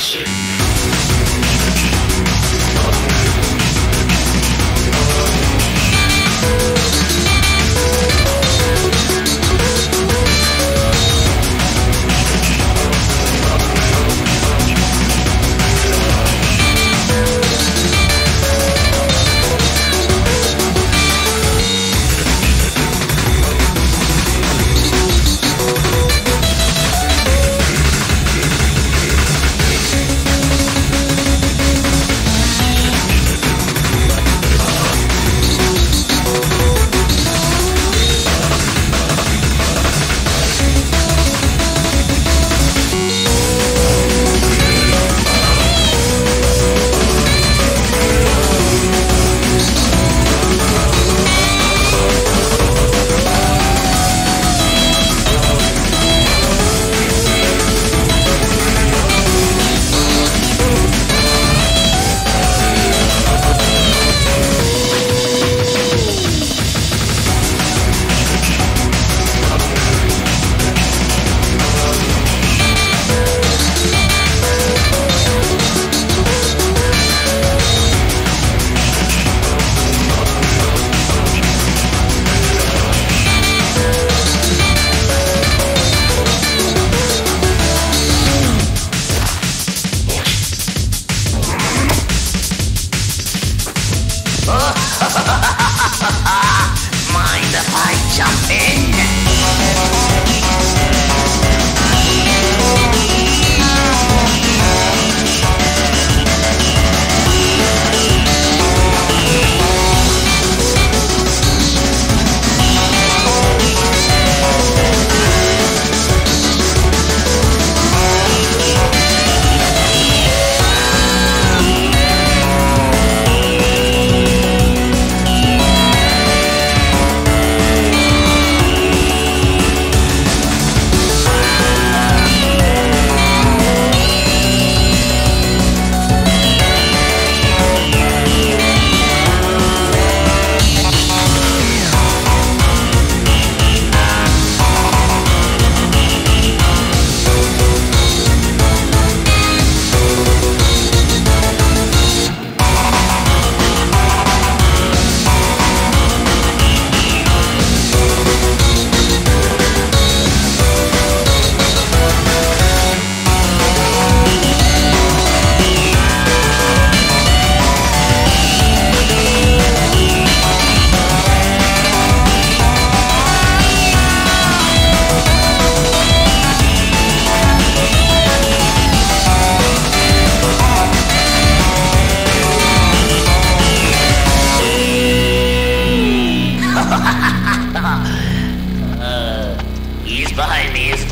Assassin. He's